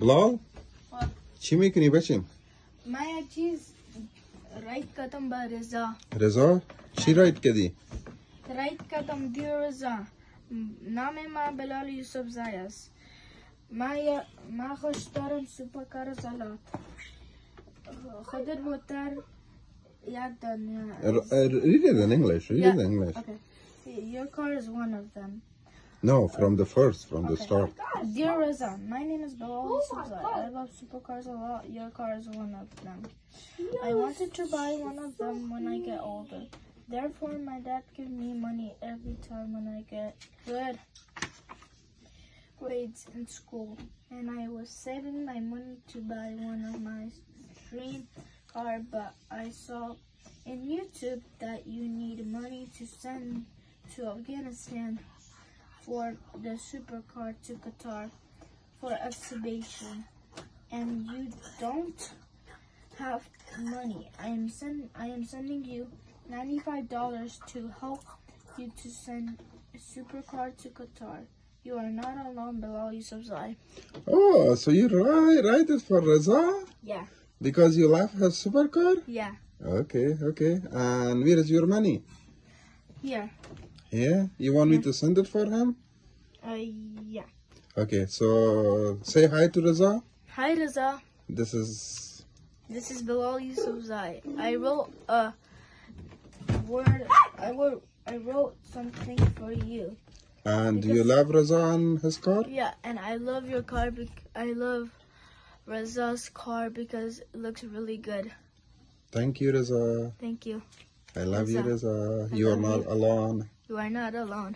Bilal, What? چی میکنی بچیم؟ من یک چیز رایت کردم به رضا رضا چی رایت کردی؟ رایت کردم دیر رضا م- نام من بلال یوسف زای است من, یا- من خوش دارم سوپرکار زلات خودت موتر یک دنیا R- uh, read it in English. Read it in English. Okay. See, your car is one of them. No, from the first, from the Okay. start. Dear Reza, my name is Bilal Yusufzai. I love supercars a lot. Your car is one of them. I wanted to buy one of them when I get older. Therefore, my dad gives me money every time when I get good grades in school. And I was saving my money to buy one of my dream car, but I saw in YouTube that you need money to send to Afghanistan for the supercar to Qatar for exhibition, and you don't have money. I am send I am sending you ninety five dollars to help you to send a supercar to Qatar. You are not alone, Bilal Yusufzai. Oh, so you write, write it for Reza? Yeah. Because you love his supercar? Yeah. Okay, okay. And where is your money? Here. Yeah? You want me to send it for him? Uh, yeah. Okay, so say hi to Raza. Hi, Raza. This is This is Bilal Yusufzai. I wrote a word. I wrote. I wrote something for you. and do you love Raza and his car? Yeah, and I love your car. Bec- I love Raza's car because it looks really good. Thank you, Raza. Thank you. I love you. I You are not alone. You are not alone.